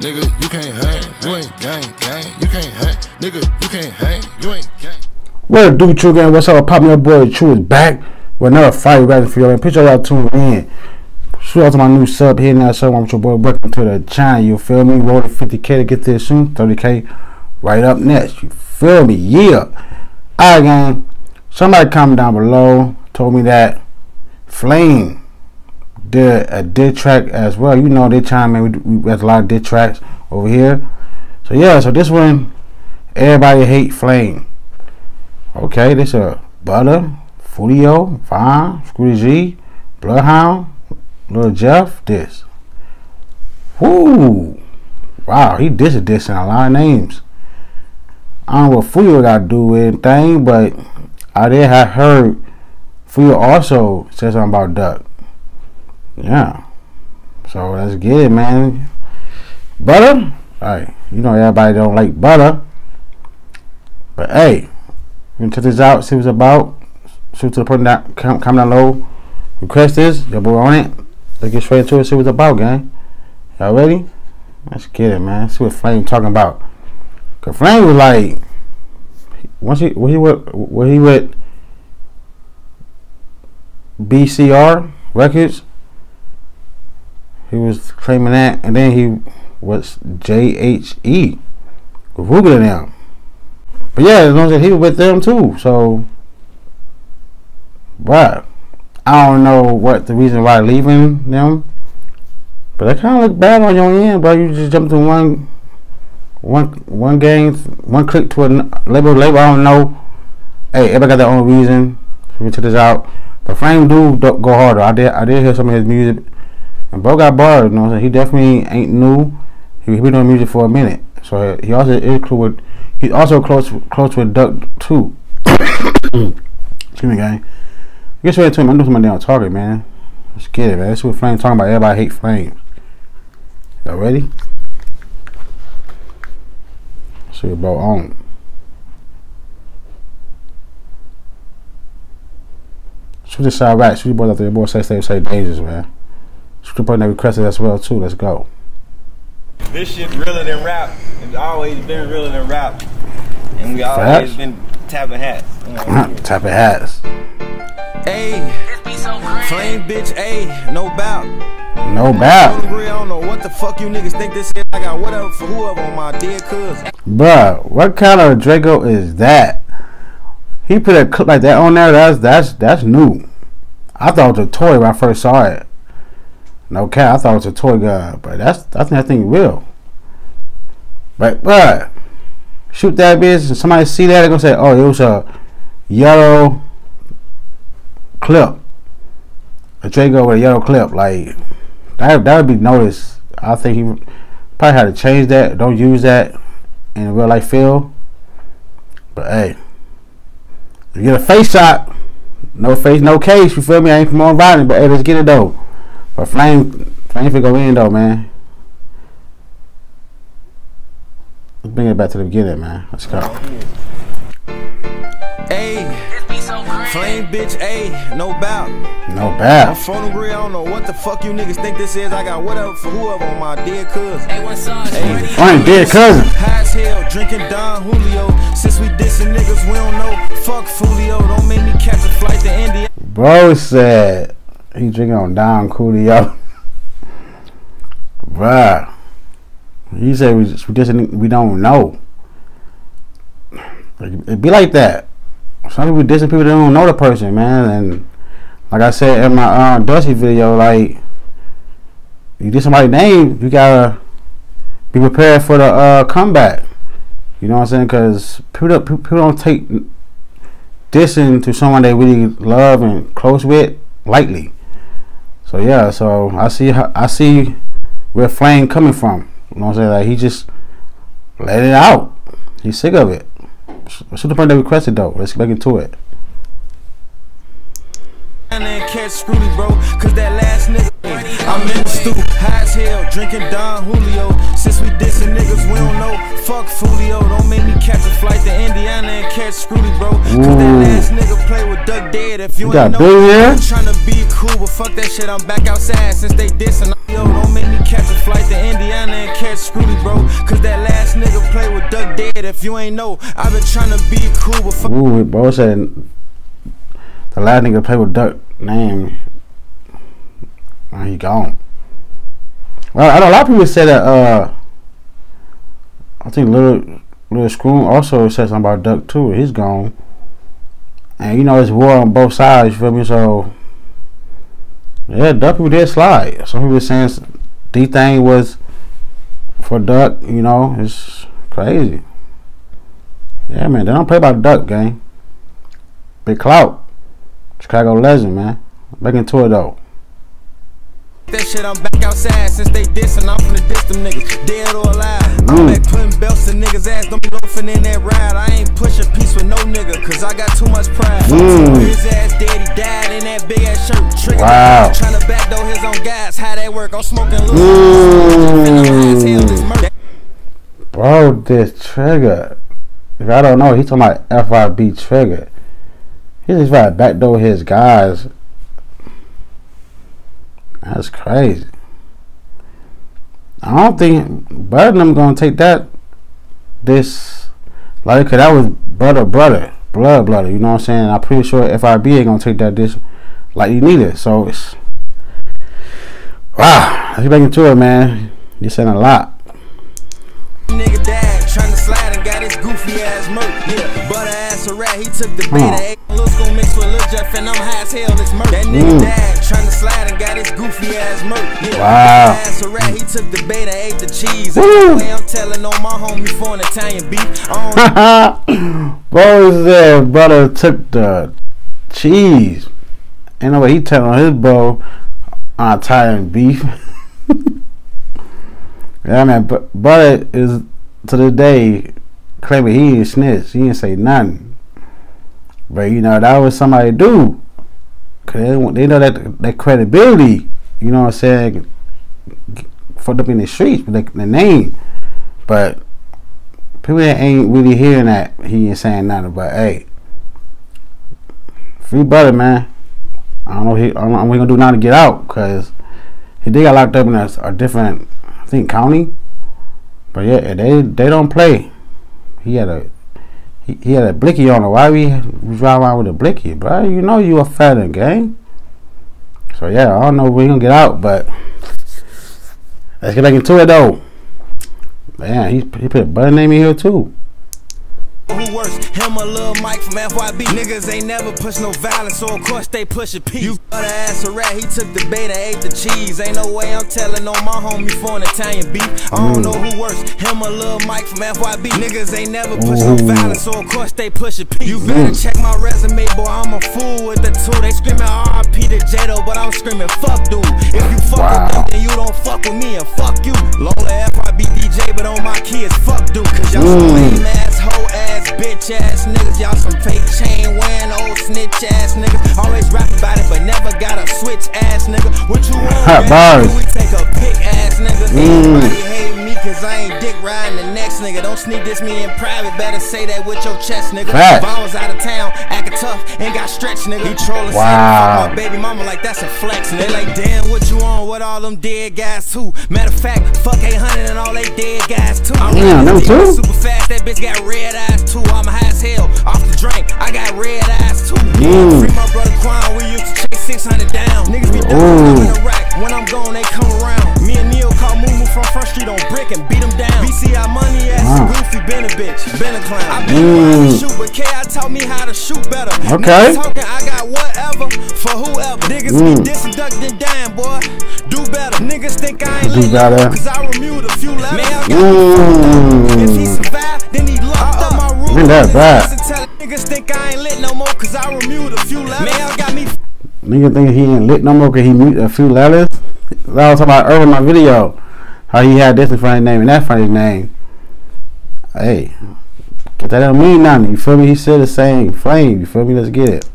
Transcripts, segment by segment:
Nigga, you can't hang. You ain't gang, gang. You can't hang. Nigga, you can't hang. You ain't gang. What up, do True Gang? What's up? Pop your boy True is back with another fight guys for y'all. Appreciate y'all tuning in. Shout out to my new sub here now. So I'm with your boy. Welcome to the channel. You feel me? Roll to 50k to get this soon. 30k right up next. You feel me? Yeah. Alright, gang. Somebody comment down below told me that Flame did a diss track as well. You know, they chime in. We, we a lot of diss tracks over here. So yeah. So this one, everybody hate Flame. Okay, this a Butter, Fulio, Vine, Scooty G, Bloodhound, Little Jeff, this. Whoo! Wow, he did a diss in a lot of names. I don't know what Fulio got to do with anything, but I did have heard Fulio also said something about Duck. Yeah. So let's get it, man. Butter? Alright, you know everybody don't like butter. But hey, we can check this out, see what it's about. Shoot to the point that comment down low. Request this, your boy on it. Let's get straight into it, see what it's about, gang. Y'all ready? Let's get it, man. See what Flame talking about. Cause Flame was like, once he, when he went, when he went BCR Records, he was claiming that, and then he was JHE with them. But yeah, as long as he was with them too. So, but I don't know what the reason why leaving them. But that kind of look bad on your end, bro. You just jumped to one, one, one game, one click to a label. Label, I don't know. Hey, everybody got their own reason. So we check this out. But Flame do go harder. I did, I did hear some of his music. And bro got bars, you know what I'm saying? He definitely ain't new. He, been doing music for a minute. So he also is cool with he's also close close with Duck too. Excuse me, gang. Get straight to him. I'm doing my damn target, man. Let's get it, man. That's what Flame talking about. Everybody hate Flame. Y'all ready? See what bro on. Shoot the side right. Shoot the boys out there. Your boy, say stay, say dangerous, man. Shoot the point that requested as well too. Let's go. This shit realer than rap. It's always been realer than rap. And we always Facts. been tapping hats. You know? Tapping hats. Ayy, flame bitch, ayy, no bout. No bad. Hungry, I don't know what the fuck you niggas think this is. I got whatever for whoever on my dead cousin. Bruh, what kind of Draco is that? He put a clip like that on there. That's that's that's new. I thought it was a toy when I first saw it. No cap, I thought it was a toy gun, but that's I think that thing real. But but shoot that bitch and somebody see that they're gonna say, oh, it was a yellow clip. A Draco with a yellow clip. Like that that would be noticed. I think he probably had to change that. Don't use that in real life feel. But hey, you get a face shot, no face, no case. You feel me? I ain't from on violent, but hey, let's get it though. But flame, flame for go in though, man. Let's bring it back to the beginning, man. Let's go. Ayy, flame bitch, A, no bout. No I'm bad. phone agree, I don't know what the fuck you niggas think this is. I got whatever for whoever on my dead cousin. Flame dead cousin. High as hell, drinking Don Julio. Since we dissing niggas, we don't know. Fuck Fulio, don't make me catch a flight to India. Bro said he drinking on Don Coolio. Bruh. He said we just, we just we don't know. It be like that. Some people dissing people that don't know the person, man. And like I said in my uh, Dusty video, like you diss somebody's name, you gotta be prepared for the uh, comeback. You know what I'm saying? Because people don't, people don't take dissing to someone they really love and close with lightly. So yeah, so I see I see where Flame coming from. You know what I'm saying? Like he just let it out. He's sick of it. The point they requested though? Let's get back into it catch screwy, bro, cause that last nigga. I'm in the stoop, high as hell, drinking Don Julio. Since we dissing niggas, we don't know. Fuck Fulio, don't make me catch a flight to Indiana and catch bro. Cause Ooh. that last nigga play with Duck Dead. If you, you ain't know, I'm trying to be cool, but fuck that shit, I'm back outside since they dissing. Yo, don't make me catch a flight to Indiana and catch bro. Cause that last nigga play with Duck Dead. If you ain't know, I've been trying to be cool, but fuck. Ooh, bro said the last nigga play with Duck name. Oh, he gone. Well, I know a lot of people say that. Uh, I think little little Screw also said something about Duck too. He's gone, and you know it's war on both sides. You feel me? So yeah, Duck people did slide. Some people saying D thing was for Duck. You know, it's crazy. Yeah, man, they don't play about Duck game. Big clout. Chicago legend, man. Back into it though. That shit, I'm back outside since they dissing. I'm finna diss them niggas, dead or alive. I'm Mm. back putting belts to niggas' ass. Don't be loafing in that ride. I ain't pushing peace with no nigga, cause I got too much pride. Mm. His ass dead, he died in that big ass shirt. Wow. Trying to backdoor his own guys. How that work? I'm smoking little. I'm high as hell, this Mm. Bro, this trigger. If I don't know, he's talking about FIB trigger. He just trying to backdoor his guys. That's crazy. I don't think them gonna take that this like cause that was brother brother blood brother. You know what I'm saying? I'm pretty sure FIB ain't gonna take that this like you need it. So it's wow. Let's get back into it, man. You're saying a lot. Nigga died trying to slide and got his goofy ass murk. Yeah, a rat. He took the beta. Ate Lil School mixed with Lil Jeff and I'm high as hell. This murk. That nigga Mm. died trying to slide and got his goofy ass murk. Yeah, Wow. ass a rat. He took the beta. Ate the cheese. Woo. Ain't I'm telling on my homie for an Italian beef. I don't bro brother took the cheese. Ain't no way he telling his bro on Italian beef. yeah, man. But brother is to this day claiming he ain't snitch. He didn't say nothing. But you know that was somebody do. Cause they, they know that that credibility. You know what I'm saying? Fucked up in the streets with the, name, but people that ain't really hearing that he ain't saying nothing. But hey, free brother, man. I don't know. He, I don't gonna do now to get out because he did got locked up in a, a different, I think, county. But yeah, they they don't play. He had a he, had a blicky on him. Why we drive around with a blicky, bro? You know you a felon, gang. So yeah, I don't know we gonna get out, but let's get back into it though. Man, he he put a brother name in here too. Who worse? Him or Lil Mike from FYB? Niggas ain't never push no violence, so of course they push a peace. You butter ass a rat, he took the beta, ate the cheese. Ain't no way I'm telling on my homie for an Italian beef. I don't know who worse, him or Lil Mike from FYB? Niggas ain't never push no violence, so of course they push a peace. You better check my resume, boy, I'm a fool with the two. They screaming RP to Jado, but I'm screaming fuck dude. If you fuck Wow. with them, then you don't fuck with me and fuck you. Lola FYB DJ, but on my kids, fuck dude. Cause y'all some Mm. lame ass, hoe ass, bitch ass niggas. Y'all some fake chain wearing old snitch ass niggas. Always rap about it, but never got a switch ass nigga. What you want? Bars. We take a pick ass nigga. Mm. Everybody hate me cause I ain't dick riding the next nigga. Don't sneak this me in private. Better say that with your chest, nigga. Facts. If I was out of town, acting tough, and got stretched, nigga. He trolling Wow. my baby mama like that's a flex. And they like, damn, what you on with all them dead guys too? Matter of fact, fuck 800 and all they dead guys too. I'm them riding too? Super fast, that bitch got red eyes eyes too. Free my brother Quan, we used to chase 600 down. Niggas be Ooh. down in the rack. When I'm gone, they come around. Me and Neil call Moo from Front Street on brick and beat them down. BCI money ass Wow. goofy, been a bitch, been a clown. I been Mm. around to shoot, but K.I. taught me how to shoot better. Okay. Niggas talking, I got whatever for whoever. Niggas Mm. be dissing, ducked and dying, boy. Do better. Niggas think I ain't Do better. Cause I removed a few letters. Man, I got if he survived, then he locked up my room. Ain't that bad? Niggas think I ain't lit no more cause I removed a few letters. Man, I got me Nigga think he ain't lit no more cause he mute a few letters. That I was talking about earlier in my video. How he had this in front of his name and that in front of his name. Hey. That don't mean nothing. You feel me? He said the same flame. You feel me? Let's get it.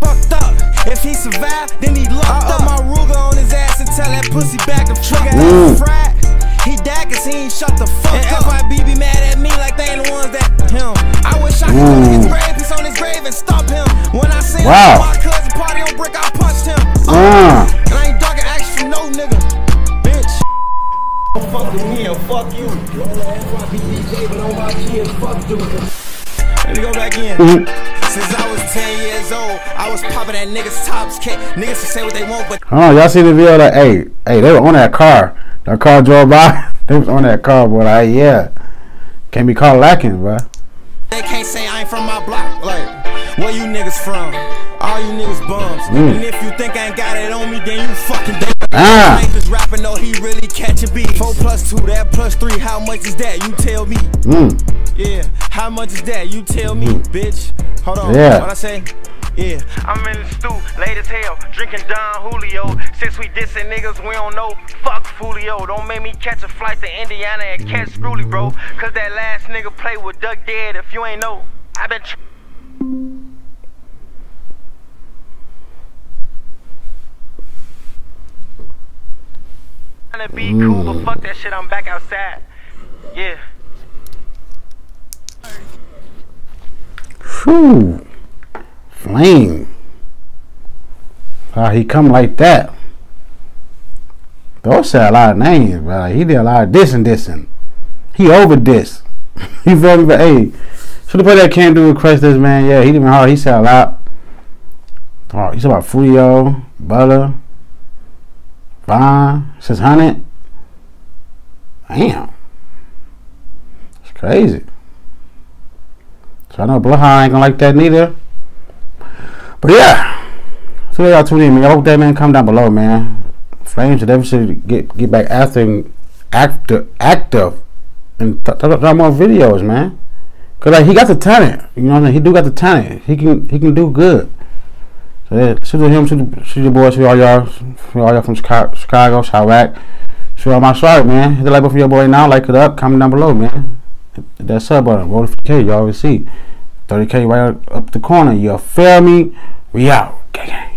fucked up. If he survived, then he locked up my Ruger on his ass and tell that pussy back to trigger Mm. ass fried. He died cause he ain't shut the fuck and up. FIB be mad at me like they ain't the ones that him. I wish I could go to his Mm. grave, his grave and stop him. When I see Wow. my cousin party on brick, I punched him. Uh. And I ain't ducking action no nigga. Bitch. fuck with me and fuck you. Let me go back in. Since I was 10 years old, I was popping at niggas' tops. Can't, niggas can say what they want, but Oh, y'all see the video? Like, hey, hey, they were on that car. That car drove by. they was on that car, boy. Like, yeah, can't be caught lacking, bro. they can't say I ain't from my block. Like, where you niggas from? All you niggas bums. Mm. And if you think I ain't got it on me, then you fucking dumb. Ah. Ain't this rapping, though, he really catch a beat. Four plus two, that plus three, how much is that? You tell me. Mm. Yeah, how much is that? You tell me, bitch. Hold on. Yeah. What I say? Yeah. I'm in the stew, late as hell, drinking Don Julio. Since we dissing niggas, we don't know. Fuck Fulio. Don't make me catch a flight to Indiana and catch Screwly, bro. Cause that last nigga played with Duck Dead. If you ain't know, i been. Trying to be cool, but fuck that shit, I'm back outside. Yeah. Whew. Flame. How he come like that? Those say a lot of names, bro. He did a lot of this and this and he over this. you feel me? But hey, should have put that can't do request this man. Yeah, he didn't hard. Oh, he said a lot. Oh, he said about Fuyo, Butter, Vine, six hundred. Damn. It's crazy. So I know Bloodhound ain't gonna like that neither. But yeah. So y'all tune in, man. I hope that man come down below, man. Flames should definitely get get back and active active and th- more videos, man. Cause like he got the talent, you know what I mean? He do got the talent. He can he can do good. So yeah, shoot to him, shoot your boy, shoot all y'all, shoot all y'all from Chicago, Chiraq. Shoot all my swag, man. Hit the like button for your boy now, like it up, comment down below, man. Hit that sub button, roll the 50k, you always see. 30k right up the corner, you feel me? We out. Gang, gang.